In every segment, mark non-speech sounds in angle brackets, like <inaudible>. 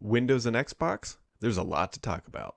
Windows and Xbox, there's a lot to talk about.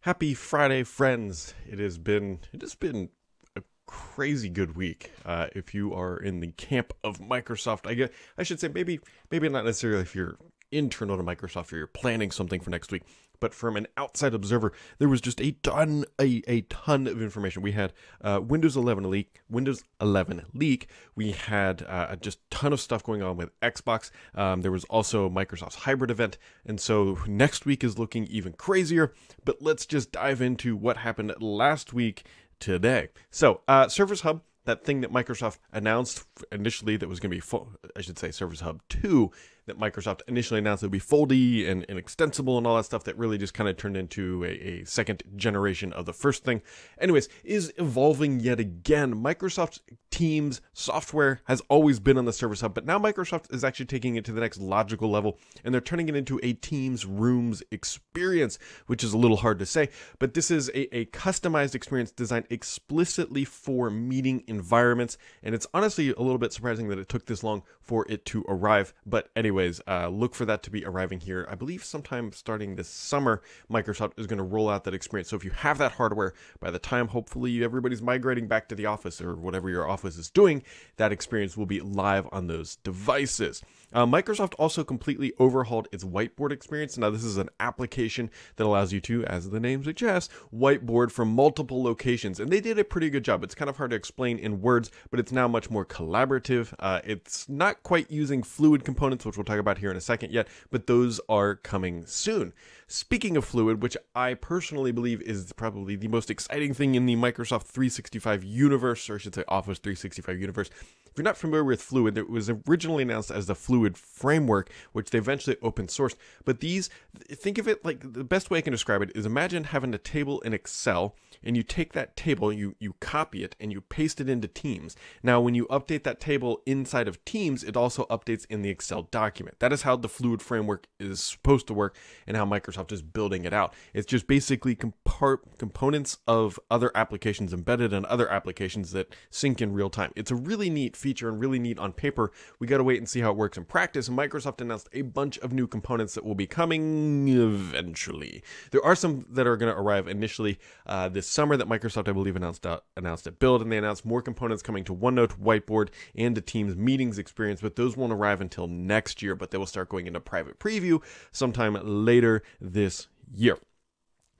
Happy Friday, friends! It has been it has been a crazy good week. Uh, if you are in the camp of Microsoft, I guess I should say maybe maybe not necessarily if you're internal to Microsoft or you're planning something for next week, but from an outside observer, there was just a ton, a, a ton of information. We had uh, Windows 11 leak, Windows 11 leak. We had uh, just ton of stuff going on with Xbox. Um, there was also Microsoft's hybrid event, and so next week is looking even crazier. But let's just dive into what happened last week today. So, uh, Surface Hub that thing that Microsoft announced initially that was going to be full, I should say Surface Hub 2 that Microsoft initially announced it would be foldy and, and extensible and all that stuff that really just kind of turned into a, a second generation of the first thing. Anyways, is evolving yet again. Microsoft Teams software has always been on the Surface Hub, but now Microsoft is actually taking it to the next logical level and they're turning it into a Teams Rooms experience, which is a little hard to say, but this is a, a customized experience designed explicitly for meeting environments. And it's honestly a little bit surprising that it took this long for it to arrive. But anyways, uh, look for that to be arriving here. I believe sometime starting this summer, Microsoft is going to roll out that experience. So if you have that hardware, by the time hopefully everybody's migrating back to the office or whatever your office is doing, that experience will be live on those devices. Uh, Microsoft also completely overhauled its whiteboard experience. Now, this is an application that allows you to, as the name suggests, whiteboard from multiple locations. And they did a pretty good job. It's kind of hard to explain in words, but it's now much more collaborative. Uh, it's not quite using fluid components, which we'll talk about here in a second yet, but those are coming soon. Speaking of Fluid, which I personally believe is probably the most exciting thing in the Microsoft 365 universe, or I should say Office 365 universe, if you're not familiar with Fluid, it was originally announced as the Fluid framework, which they eventually open sourced. But these, think of it like the best way I can describe it is imagine having a table in Excel and you take that table, you, you copy it, and you paste it into Teams. Now, when you update that table inside of Teams, it also updates in the Excel document. That is how the Fluid framework is supposed to work and how Microsoft is building it out. It's just basically compart- components of other applications embedded in other applications that sync in real time. It's a really neat feature and really neat on paper. We got to wait and see how it works in practice. Microsoft announced a bunch of new components that will be coming eventually. There are some that are going to arrive initially uh, this summer that Microsoft, I believe, announced uh, announced at Build, and they announced more components coming to OneNote, Whiteboard, and to Teams meetings experience. But those won't arrive until next year. But they will start going into private preview sometime later this year.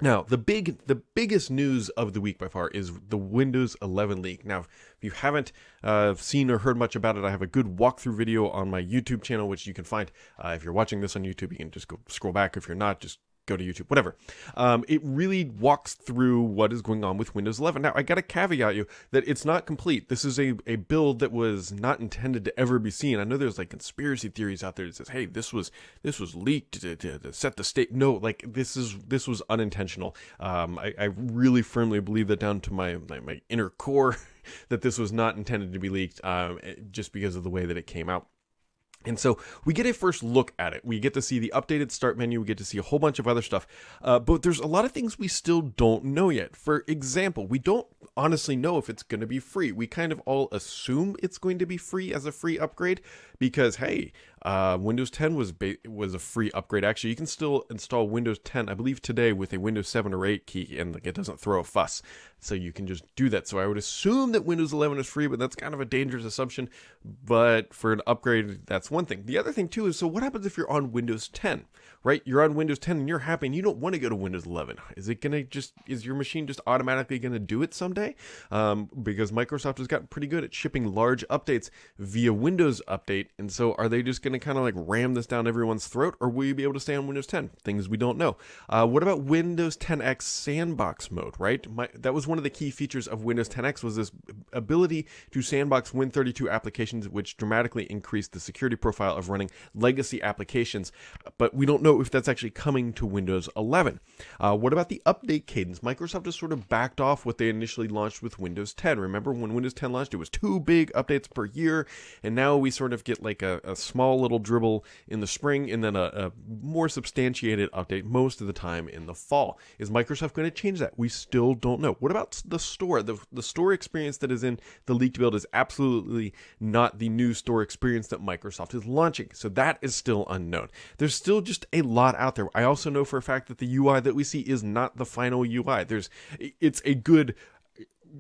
Now, the big, the biggest news of the week by far is the Windows 11 leak. Now, if you haven't uh, seen or heard much about it, I have a good walkthrough video on my YouTube channel, which you can find. Uh, if you're watching this on YouTube, you can just go scroll back. If you're not, just go to YouTube, whatever. Um, it really walks through what is going on with Windows 11. Now, I got to caveat you that it's not complete. This is a, a build that was not intended to ever be seen. I know there's like conspiracy theories out there that says, hey, this was this was leaked to, to, to set the state. No, like this is this was unintentional. Um, I, I really firmly believe that down to my my, my inner core <laughs> that this was not intended to be leaked um, just because of the way that it came out. And so we get a first look at it. We get to see the updated start menu. We get to see a whole bunch of other stuff. Uh, but there's a lot of things we still don't know yet. For example, we don't honestly know if it's going to be free. We kind of all assume it's going to be free as a free upgrade because, hey, uh, Windows 10 was ba- was a free upgrade. Actually, you can still install Windows 10, I believe, today with a Windows 7 or 8 key, and like, it doesn't throw a fuss. So you can just do that. So I would assume that Windows 11 is free, but that's kind of a dangerous assumption. But for an upgrade, that's one thing. The other thing too is, so what happens if you're on Windows 10? Right, you're on Windows 10 and you're happy, and you don't want to go to Windows 11. Is it gonna just is your machine just automatically gonna do it someday? Um, because Microsoft has gotten pretty good at shipping large updates via Windows Update, and so are they just gonna kind of like ram this down everyone's throat, or will you be able to stay on Windows 10? Things we don't know. Uh, what about Windows 10X Sandbox mode? Right, My, that was one of the key features of Windows 10X was this ability to sandbox Win32 applications, which dramatically increased the security profile of running legacy applications. But we don't know if that's actually coming to Windows 11. Uh, what about the update cadence? Microsoft has sort of backed off what they initially launched with Windows 10. Remember when Windows 10 launched, it was two big updates per year, and now we sort of get like a, a small little dribble in the spring and then a, a more substantiated update most of the time in the fall. Is Microsoft going to change that? We still don't know. What about the store? The, the store experience that is in the leaked build is absolutely not the new store experience that Microsoft is launching. So that is still unknown. There's still just a lot out there. I also know for a fact that the UI that we see is not the final UI. There's it's a good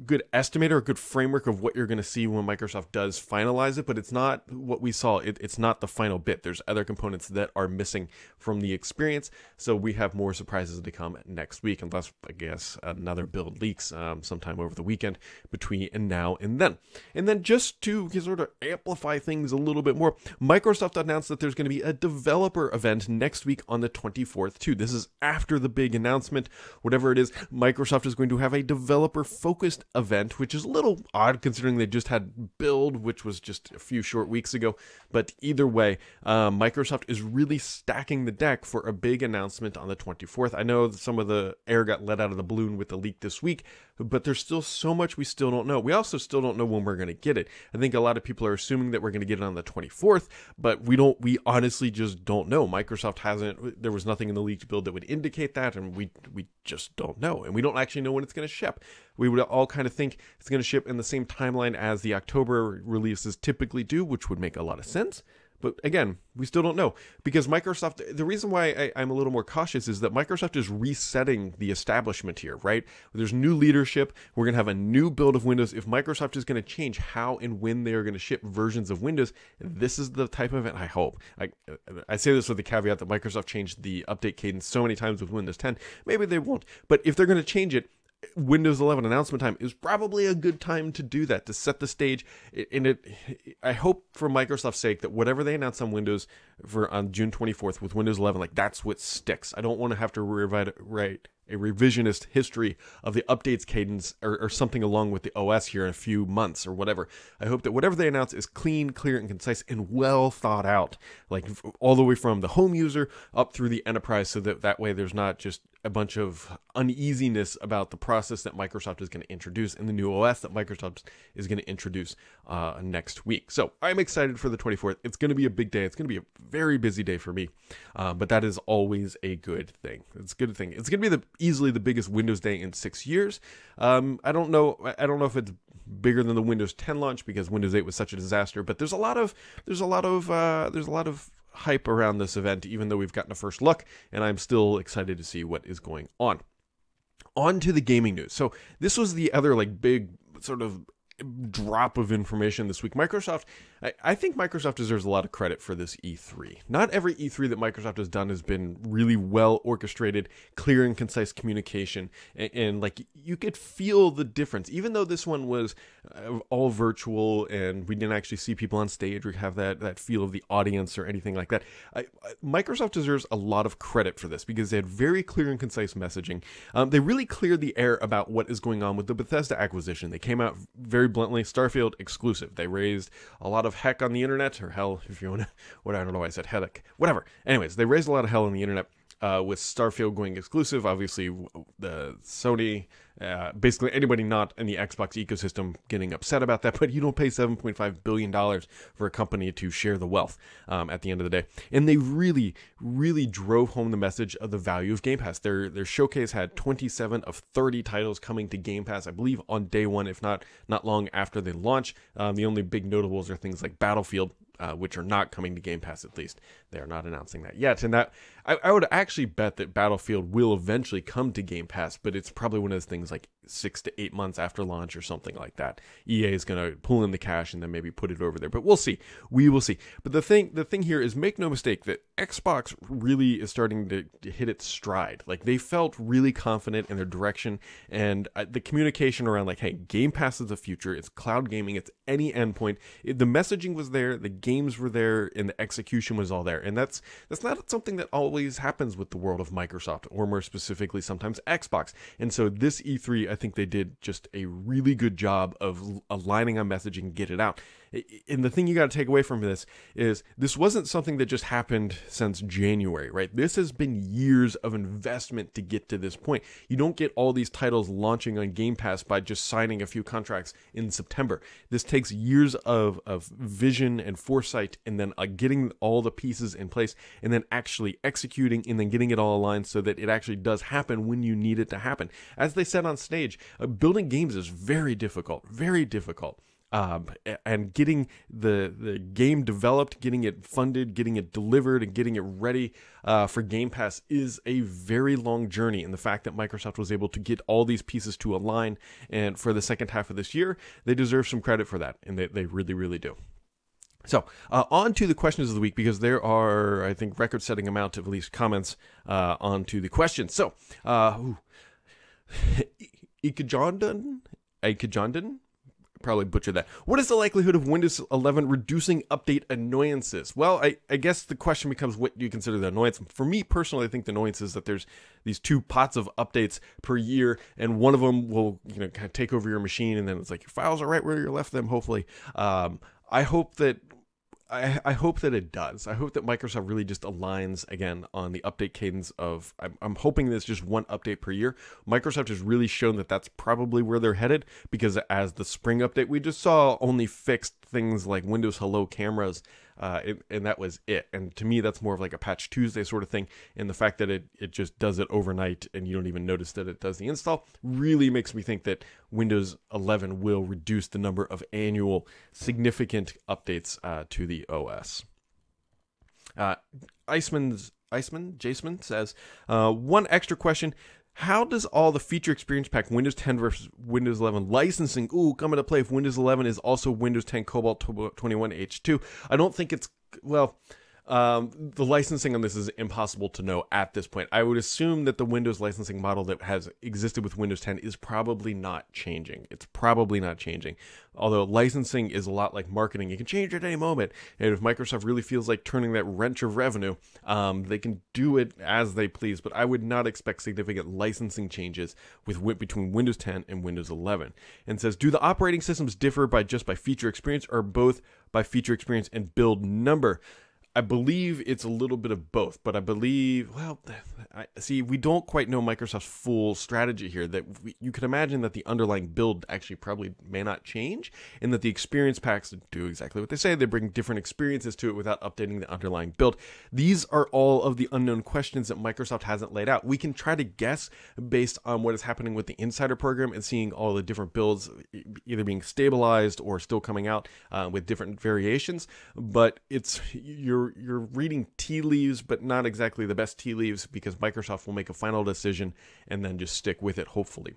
good estimator, a good framework of what you're going to see when Microsoft does finalize it, but it's not what we saw. It, it's not the final bit. There's other components that are missing from the experience. So we have more surprises to come next week, unless, I guess, another build leaks um, sometime over the weekend between and now and then. And then just to sort of amplify things a little bit more, Microsoft announced that there's going to be a developer event next week on the 24th, too. This is after the big announcement. Whatever it is, Microsoft is going to have a developer focused event, which is a little odd considering they just had Build, which was just a few short weeks ago. But either way, uh, Microsoft is really stacking the deck for a big announcement on the 24th. I know some of the air got let out of the balloon with the leak this week, but there's still so much we still don't know. We also still don't know when we're going to get it. I think a lot of people are assuming that we're going to get it on the 24th, but we don't. We honestly just don't know. Microsoft hasn't. There was nothing in the leaked build that would indicate that, and we we just don't know, and we don't actually know when it's going to ship. We would all kind of think it's going to ship in the same timeline as the October releases typically do, which would make a lot of sense. But again, we still don't know because Microsoft. The reason why I, am a little more cautious is that Microsoft is resetting the establishment here, right? There's new leadership. We're going to have a new build of Windows. If Microsoft is going to change how and when they are going to ship versions of Windows, this is the type of it I hope. I, I say this with the caveat that Microsoft changed the update cadence so many times with Windows 10. Maybe they won't. But if they're going to change it, Windows 11 announcement time is probably a good time to do that to set the stage. And it, I hope for Microsoft's sake that whatever they announce on Windows for on June 24th with Windows 11, like that's what sticks. I don't want to have to rewrite right a revisionist history of the updates cadence or, or, something along with the OS here in a few months or whatever. I hope that whatever they announce is clean, clear, and concise and well thought out, like all the way from the home user up through the enterprise, so that that way there's not just a bunch of uneasiness about the process that Microsoft is going to introduce and the new OS that Microsoft is going to introduce uh, next week. So I'm excited for the 24th. It's going to be a big day. It's going to be a very busy day for me, uh, but that is always a good thing. It's a good thing. It's going to be the easily the biggest Windows Day in six years. Um, I don't know. I don't know if it's bigger than the Windows 10 launch because Windows 8 was such a disaster. But there's a lot of there's a lot of uh, there's a lot of hype around this event, even though we've gotten a first look, and I'm still excited to see what is going on. On to the gaming news. So this was the other like big sort of drop of information this week. Microsoft, I, I, think Microsoft deserves a lot of credit for this E3. Not every E3 that Microsoft has done has been really well orchestrated, clear and concise communication, and, and like you could feel the difference. Even though this one was uh, all virtual and we didn't actually see people on stage or have that that feel of the audience or anything like that, I, Microsoft deserves a lot of credit for this because they had very clear and concise messaging. Um, they really cleared the air about what is going on with the Bethesda acquisition. They came out very bluntly, Starfield exclusive. They raised a lot of heck on the internet, or hell, if you want to, what I don't know why I said headache, whatever. Anyways, they raised a lot of hell on the internet uh, with Starfield going exclusive. Obviously, the Sony, uh, basically anybody not in the Xbox ecosystem getting upset about that, <laughs> but you don't pay $7.5 billion for a company to share the wealth um, at the end of the day. And they really, really drove home the message of the value of Game Pass. Their, their showcase had 27 of 30 titles coming to Game Pass, I believe, on day one, if not not long after they launch. Um, the only big notables are things like Battlefield, uh, which are not coming to Game Pass at least. They are not announcing that yet. And that I, I, would actually bet that Battlefield will eventually come to Game Pass, but it's probably one of those things like six to eight months after launch or something like that. EA is going to pull in the cash and then maybe put it over there. But we'll see. We will see. But the thing the thing here is make no mistake that Xbox really is starting to, to hit its stride. Like they felt really confident in their direction and uh, the communication around like, hey, Game Pass is the future. It's cloud gaming. It's any endpoint. It, the messaging was there. The games were there, and the execution was all there. And that's that's not something that always happens with the world of Microsoft, or more specifically, sometimes Xbox. And so this E3, I think they did just a really good job of aligning on messaging, and get it out and the thing you got to take away from this is this wasn't something that just happened since January, right? This has been years of investment to get to this point. You don't get all these titles launching on Game Pass by just signing a few contracts in September. This takes years of, of vision and foresight and then uh, getting all the pieces in place and then actually executing and then getting it all aligned so that it actually does happen when you need it to happen. As they said on stage, uh, building games is very difficult, very difficult um, and getting the the game developed, getting it funded, getting it delivered, and getting it ready uh, for Game Pass is a very long journey. And the fact that Microsoft was able to get all these pieces to align, and for the second half of this year, they deserve some credit for that, and they, they really really do. So, uh, on to the questions of the week because there are, I think, record setting amount of at least comments uh, onto the questions. So, uh, <laughs> Ikajondan, Ikajondan probably butcher that. What is the likelihood of Windows 11 reducing update annoyances? Well, I, I guess the question becomes what do you consider the annoyance? For me personally, I think the annoyance is that there's these two pots of updates per year, and one of them will you know kind of take over your machine, and then it's like your files are right where you left them. Hopefully, um, I hope that I, I hope that it does. I hope that Microsoft really just aligns again on the update cadence of. I'm, I'm hoping there's just one update per year. Microsoft has really shown that that's probably where they're headed because as the spring update we just saw only fixed things like Windows Hello cameras uh, it, and that was it. And to me, that's more of like a Patch Tuesday sort of thing. And the fact that it it just does it overnight and you don't even notice that it does the install really makes me think that Windows 11 will reduce the number of annual significant updates uh, to the OS. Uh, Iceman's Iceman Jaceman says uh, one extra question how does all the feature experience pack Windows 10 versus Windows 11 licensing ooh come into play if Windows 11 is also Windows 10 Cobalt 21 H2? I don't think it's well um, the licensing on this is impossible to know at this point. I would assume that the Windows licensing model that has existed with Windows 10 is probably not changing. It's probably not changing. Although licensing is a lot like marketing, you can change at any moment. And if Microsoft really feels like turning that wrench of revenue, um, they can do it as they please. But I would not expect significant licensing changes with between Windows 10 and Windows 11. And says, do the operating systems differ by just by feature experience or both by feature experience and build number? I believe it's a little bit of both, but I believe, well, I see, we don't quite know Microsoft's full strategy here. That we, you can imagine that the underlying build actually probably may not change, and that the experience packs do exactly what they say. They bring different experiences to it without updating the underlying build. These are all of the unknown questions that Microsoft hasn't laid out. We can try to guess based on what is happening with the Insider program and seeing all the different builds either being stabilized or still coming out uh, with different variations, but it's you're you're you're reading tea leaves, but not exactly the best tea leaves because Microsoft will make a final decision and then just stick with it, hopefully.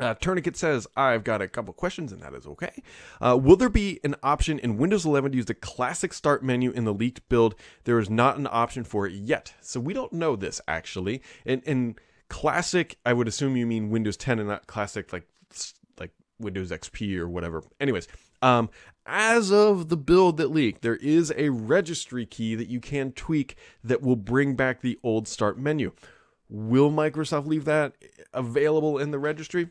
Uh, Tourniquet says, I've got a couple questions, and that is okay. Uh, will there be an option in Windows 11 to use the classic start menu in the leaked build? There is not an option for it yet. So we don't know this, actually. And, and classic, I would assume you mean Windows 10 and not classic like, like Windows XP or whatever. Anyways, um, as of the build that leaked, there is a registry key that you can tweak that will bring back the old start menu. Will Microsoft leave that available in the registry?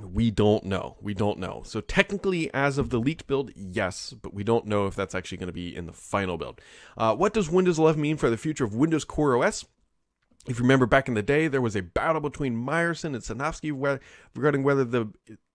We don't know. We don't know. So technically, as of the leaked build, yes, but we don't know if that's actually going to be in the final build. Uh, what does Windows 11 mean for the future of Windows Core OS? If you remember back in the day, there was a battle between Myerson and Sinofsky regarding whether the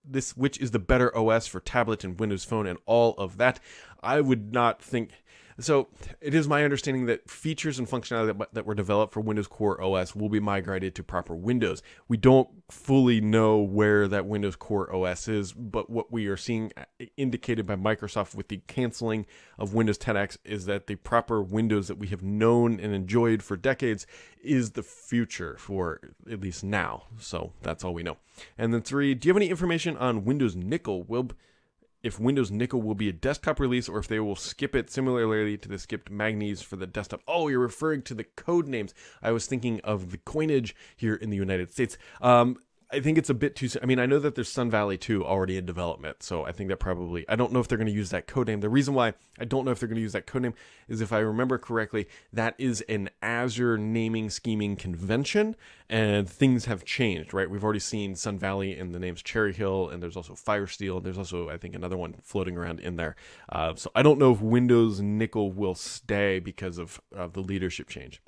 this which is the better OS for tablet and Windows Phone and all of that. I would not think so it is my understanding that features and functionality that, that were developed for Windows Core OS will be migrated to proper Windows. We don't fully know where that Windows Core OS is, but what we are seeing uh, indicated by Microsoft with the canceling of Windows 10X is that the proper Windows that we have known and enjoyed for decades is the future for at least now. So that's all we know. And then three, do you have any information on Windows Nickel? Will if Windows Nickel will be a desktop release or if they will skip it similarly to the skipped Manganese for the desktop. Oh, you're referring to the code names. I was thinking of the coinage here in the United States. Um, I think it's a bit too. I mean, I know that there's Sun Valley 2 already in development, so I think that probably. I don't know if they're going to use that code name. The reason why I don't know if they're going to use that code name is if I remember correctly, that is an Azure naming scheming convention, and things have changed, right? We've already seen Sun Valley and the names Cherry Hill, and there's also Firesteel. And there's also, I think, another one floating around in there. Uh, so I don't know if Windows Nickel will stay because of, of the leadership change.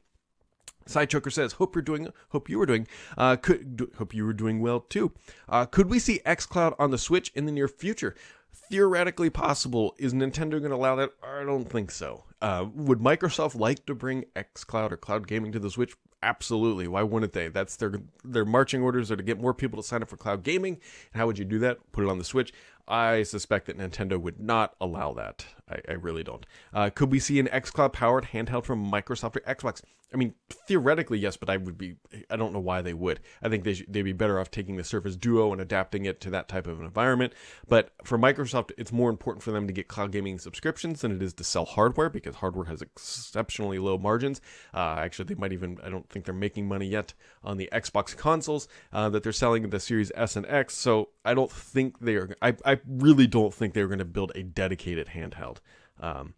Sidechoker says, "Hope you're doing. Hope you were doing. Uh, could hope you were doing well too. Uh, could we see XCloud on the Switch in the near future? Theoretically possible. Is Nintendo going to allow that? I don't think so. Uh, would Microsoft like to bring XCloud or cloud gaming to the Switch? Absolutely. Why wouldn't they? That's their their marching orders are to get more people to sign up for cloud gaming. And how would you do that? Put it on the Switch. I suspect that Nintendo would not allow that. I, I really don't. Uh, could we see an xCloud powered handheld from Microsoft or Xbox? I mean, theoretically, yes, but I would be. I don't know why they would. I think they should, they'd be better off taking the Surface Duo and adapting it to that type of an environment. But for Microsoft, it's more important for them to get cloud gaming subscriptions than it is to sell hardware because hardware has exceptionally low margins. Uh, actually, they might even. I don't think they're making money yet on the Xbox consoles uh, that they're selling in the Series S and X. So I don't think they are. I, I really don't think they're going to build a dedicated handheld. Um,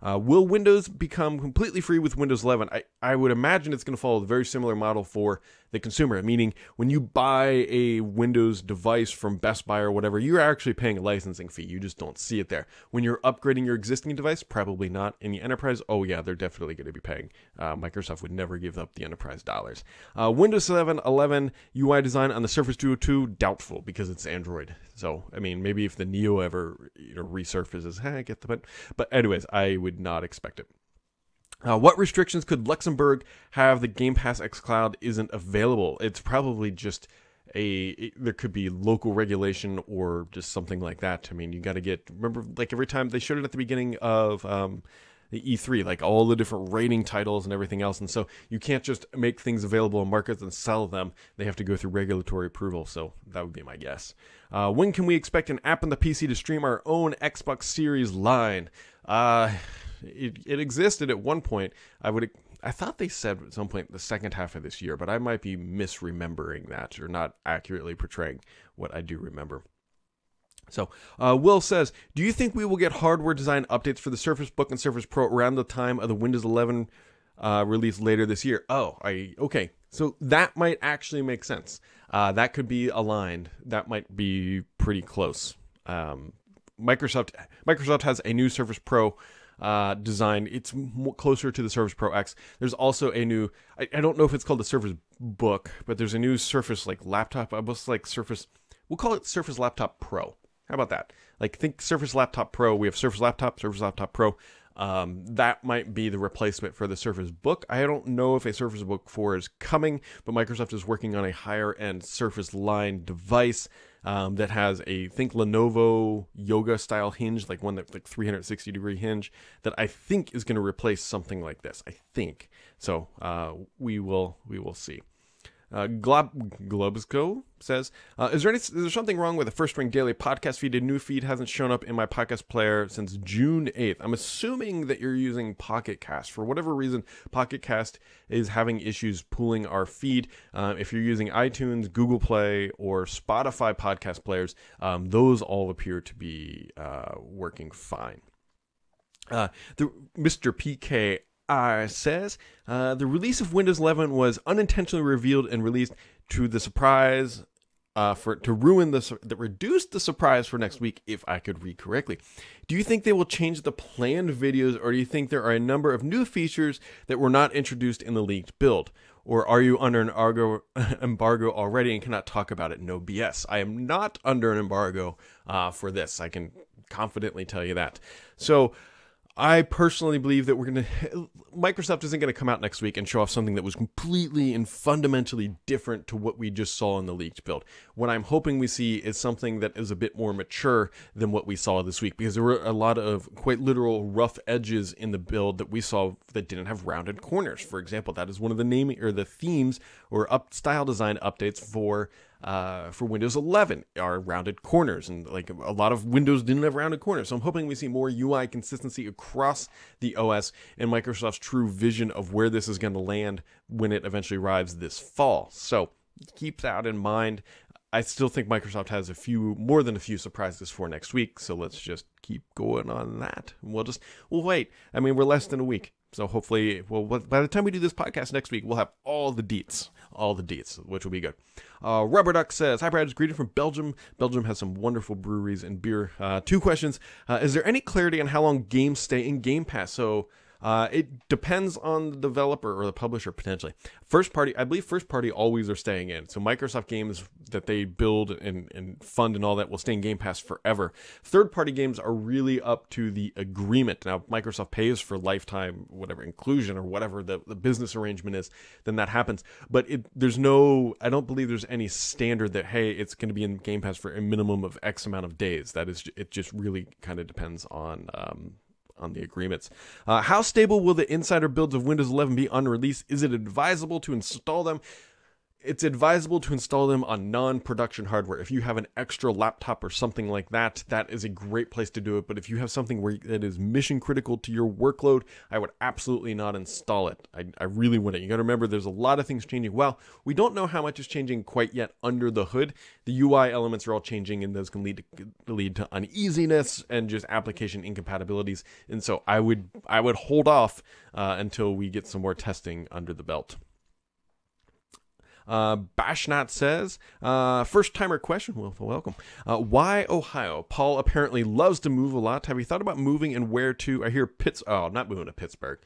uh, will Windows become completely free with Windows 11? I, I would imagine it's going to follow a very similar model for the consumer, meaning when you buy a Windows device from Best Buy or whatever, you're actually paying a licensing fee. You just don't see it there. When you're upgrading your existing device, probably not. In the enterprise, oh yeah, they're definitely going to be paying. Uh, Microsoft would never give up the enterprise dollars. Uh, Windows 11 11 UI design on the Surface Duo 2, doubtful because it's Android. So, I mean, maybe if the Neo ever you know, resurfaces, hey, I get the point. But anyways, I would not expect it. Uh, what restrictions could Luxembourg have the Game Pass X Cloud isn't available? It's probably just a it, there could be local regulation or just something like that. I mean, you got to get remember like every time they showed it at the beginning of um, the E3, like all the different rating titles and everything else, and so you can't just make things available in markets and sell them. They have to go through regulatory approval. So that would be my guess. Uh, when can we expect an app on the PC to stream our own Xbox Series line? Uh, it, it existed at one point. I would I thought they said at some point the second half of this year, but I might be misremembering that or not accurately portraying what I do remember. So, uh, Will says, Do you think we will get hardware design updates for the Surface Book and Surface Pro around the time of the Windows 11 uh, release later this year? Oh, I okay. So that might actually make sense. Uh, that could be aligned. That might be pretty close. Um, Microsoft Microsoft has a new Surface Pro uh, design. It's closer to the Surface Pro X. There's also a new. I, I, don't know if it's called the Surface Book, but there's a new Surface like laptop. Almost like Surface. We'll call it Surface Laptop Pro. How about that? Like think Surface Laptop Pro. We have Surface Laptop, Surface Laptop Pro. Um, that might be the replacement for the Surface Book. I don't know if a Surface Book 4 is coming, but Microsoft is working on a higher end Surface line device um, that has a think Lenovo yoga style hinge, like one that like 360 degree hinge, that I think is going to replace something like this. I think so. Uh, we will we will see. Uh, Glob- Globsco says, uh, "Is there any, is there something wrong with the First Ring Daily podcast feed? A new feed hasn't shown up in my podcast player since June 8th. I'm assuming that you're using Pocket Cast for whatever reason. Pocket Cast is having issues pulling our feed. Uh, if you're using iTunes, Google Play, or Spotify podcast players, um, those all appear to be uh, working fine." Uh, the Mr. PK uh, says uh, the release of Windows 11 was unintentionally revealed and released to the surprise uh, for to ruin the that reduced the surprise for next week. If I could read correctly, do you think they will change the planned videos, or do you think there are a number of new features that were not introduced in the leaked build? Or are you under an embargo, <laughs> embargo already and cannot talk about it? No BS. I am not under an embargo uh, for this. I can confidently tell you that. So I personally believe that we're going <laughs> to Microsoft isn't going to come out next week and show off something that was completely and fundamentally different to what we just saw in the leaked build. What I'm hoping we see is something that is a bit more mature than what we saw this week because there were a lot of quite literal rough edges in the build that we saw that didn't have rounded corners. For example, that is one of the naming or the themes or up style design updates for uh, for Windows 11 are rounded corners, and like a lot of Windows didn't have rounded corners. So I'm hoping we see more UI consistency across the OS and Microsoft's true vision of where this is going to land when it eventually arrives this fall. So keep that in mind. I still think Microsoft has a few more than a few surprises for next week, so let's just keep going on that. We'll just we'll wait. I mean, we're less than a week, so hopefully, well, by the time we do this podcast next week, we'll have all the deets, all the deets, which will be good. Uh, Rubber Duck says, "Hi, Brad. Greeted from Belgium. Belgium has some wonderful breweries and beer. Uh, two questions: uh, Is there any clarity on how long games stay in Game Pass? So." Uh, it depends on the developer or the publisher potentially. First party, I believe first party always are staying in. So Microsoft games that they build and, and fund and all that will stay in Game Pass forever. Third party games are really up to the agreement. Now, Microsoft pays for lifetime, whatever inclusion or whatever the, the business arrangement is, then that happens. But it, there's no, I don't believe there's any standard that, hey, it's going to be in Game Pass for a minimum of X amount of days. That is, it just really kind of depends on, um, on the agreements. Uh, how stable will the insider builds of Windows 11 be on release? Is it advisable to install them? It's advisable to install them on non-production hardware. If you have an extra laptop or something like that, that is a great place to do it. But if you have something where that is mission critical to your workload, I would absolutely not install it. I, I really wouldn't. You got to remember, there's a lot of things changing. Well, we don't know how much is changing quite yet under the hood. The UI elements are all changing, and those can lead to lead to uneasiness and just application incompatibilities. And so I would I would hold off uh, until we get some more testing under the belt. Uh, Bashnat says, uh, first timer question. Welcome. Uh, why Ohio? Paul apparently loves to move a lot. Have you thought about moving and where to? I hear Pitts. Oh, not moving to Pittsburgh.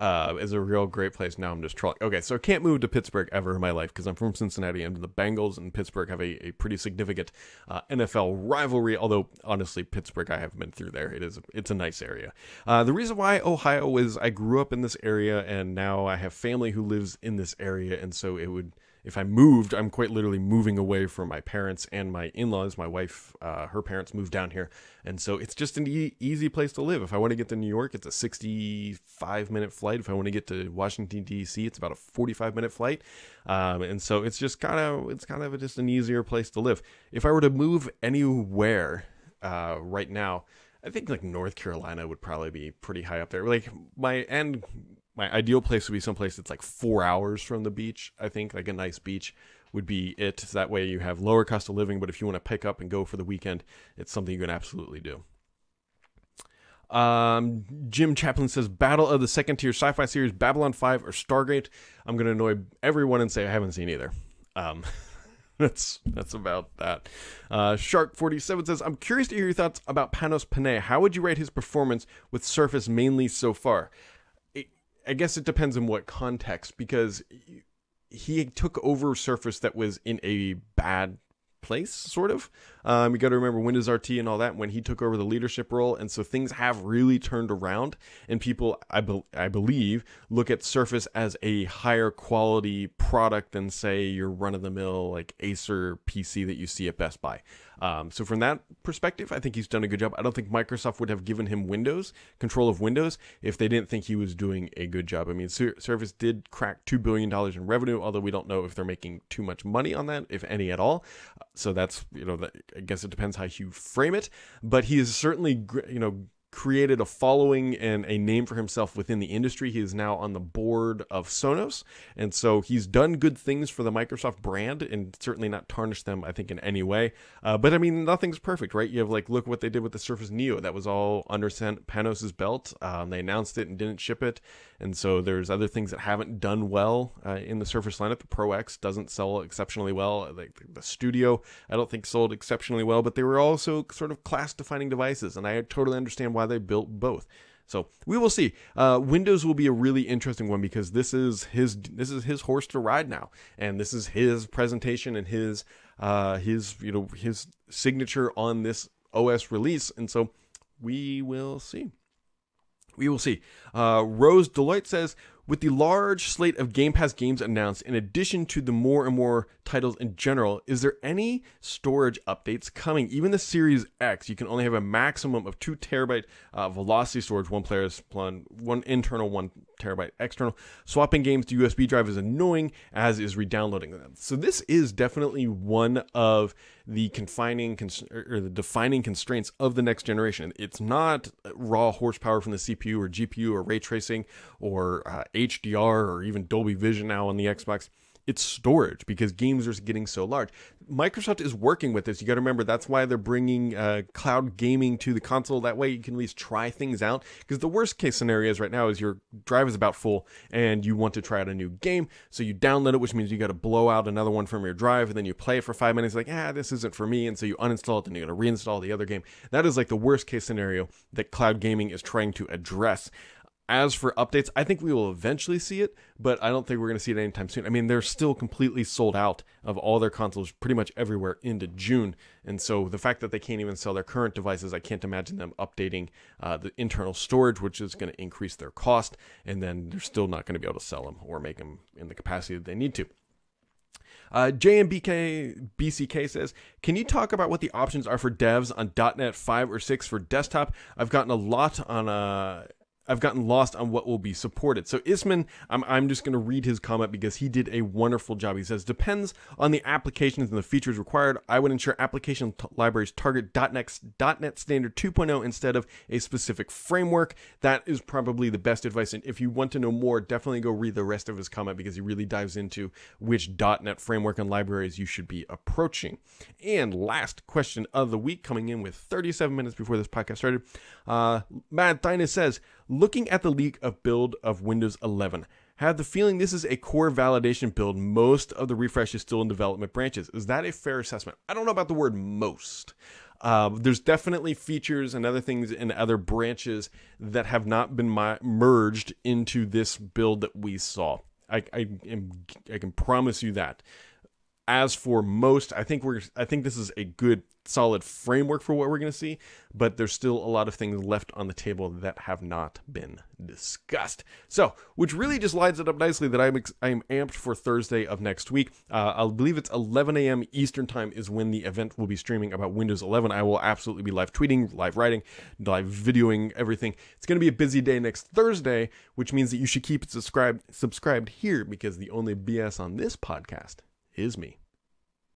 Uh, is a real great place. Now I'm just trolling. Okay, so I can't move to Pittsburgh ever in my life because I'm from Cincinnati and the Bengals and Pittsburgh have a, a pretty significant uh, NFL rivalry. Although honestly, Pittsburgh I haven't been through there. It is it's a nice area. Uh, the reason why Ohio is I grew up in this area and now I have family who lives in this area, and so it would if I moved, I'm quite literally moving away from my parents and my in-laws. My wife, uh, her parents moved down here, and so it's just an e- easy place to live. If I want to get to New York, it's a 65 minute flight. If I want to get to Washington D.C., it's about a 45 minute flight, um, and so it's just kind of it's kind of just an easier place to live. If I were to move anywhere uh, right now. I think like North Carolina would probably be pretty high up there. Like my and my ideal place would be someplace that's like four hours from the beach. I think like a nice beach would be it. That way you have lower cost of living, but if you want to pick up and go for the weekend, it's something you can absolutely do. Um, Jim Chaplin says Battle of the Second Tier Sci-Fi Series, Babylon 5 or Stargate. I'm going to annoy everyone and say I haven't seen either. Um, <laughs> that's that's about that. Uh, Shark 47 says I'm curious to hear your thoughts about Panos Panay. How would you rate his performance with Surface mainly so far? I guess it depends on what context because he took over Surface that was in a bad place, sort of. Um, you got to remember Windows RT and all that when he took over the leadership role, and so things have really turned around. And people, I, be- I believe, look at Surface as a higher quality product than say your run of the mill like Acer PC that you see at Best Buy. Um, so from that perspective, I think he's done a good job. I don't think Microsoft would have given him Windows control of Windows if they didn't think he was doing a good job. I mean, Surface did crack two billion dollars in revenue, although we don't know if they're making too much money on that, if any at all. So that's you know, I guess it depends how you frame it. But he is certainly you know created a following and a name for himself within the industry. He is now on the board of Sonos, and so he's done good things for the Microsoft brand and certainly not tarnished them, I think, in any way. Uh, but I mean, nothing's perfect, right? You have like, look what they did with the Surface Neo. That was all under Panos's belt. Um, they announced it and didn't ship it, and so there's other things that haven't done well uh, in the Surface lineup. The Pro X doesn't sell exceptionally well. Like the Studio, I don't think sold exceptionally well, but they were also sort of class-defining devices, and I totally understand why why they built both. So we will see. Uh, Windows will be a really interesting one because this is his this is his horse to ride now, and this is his presentation and his uh, his you know his signature on this OS release, and so we will see. We will see. Uh, Rose Deloitte says with the large slate of Game Pass games announced, in addition to the more and more titles in general, is there any storage updates coming? Even the Series X, you can only have a maximum of two terabyte uh, velocity storage. One player's is one, internal, one terabyte external. Swapping games to USB drive is annoying, as is redownloading them. So this is definitely one of the confining or the defining constraints of the next generation. It's not raw horsepower from the CPU or GPU or ray tracing or uh, HDR or even Dolby Vision now on the Xbox. it's storage because games are getting so large. Microsoft is working with this. You got to remember that's why they're bringing uh, cloud gaming to the console. That way you can at least try things out. Because the worst case scenario is right now is your drive is about full and you want to try out a new game, so you download it, which means you got to blow out another one from your drive, and then you play it for five minutes. Like, ah, this isn't for me, and so you uninstall it, and you got to reinstall the other game. That is like the worst case scenario that cloud gaming is trying to address. As for updates, I think we will eventually see it, but I don't think we're going to see it anytime soon. I mean, they're still completely sold out of all their consoles pretty much everywhere into June. And so the fact that they can't even sell their current devices, I can't imagine them updating uh, the internal storage, which is going to increase their cost. And then they're still not going to be able to sell them or make them in the capacity that they need to. Uh, JMBK BCK says, "Can you talk about what the options are for devs on .NET 5 or 6 for desktop? I've gotten a lot on uh, I've gotten lost on what will be supported. So Isman, I'm, I'm just going to read his comment because he did a wonderful job. He says, depends on the applications and the features required. I would ensure application t- libraries target .NET, .NET Standard 2.0 instead of a specific framework. That is probably the best advice. And if you want to know more, definitely go read the rest of his comment because he really dives into which .NET framework and libraries you should be approaching. And last question of the week, coming in with 37 minutes before this podcast started, uh, Matt Thinus says, Looking at the leak of build of Windows 11, have the feeling this is a core validation build. Most of the refresh is still in development branches. Is that a fair assessment? I don't know about the word most. Uh, there's definitely features and other things in other branches that have not been mi- merged into this build that we saw. I, I, am, I can promise you that. As for most, I think we're I think this is a good solid framework for what we're going to see, but there's still a lot of things left on the table that have not been discussed. So, which really just lines it up nicely that I'm I'm amped for Thursday of next week. Uh, I believe it's 11 a.m. Eastern time is when the event will be streaming about Windows 11. I will absolutely be live tweeting, live writing, live videoing everything. It's going to be a busy day next Thursday, which means that you should keep subscribed subscribed here because the only BS on this podcast is me.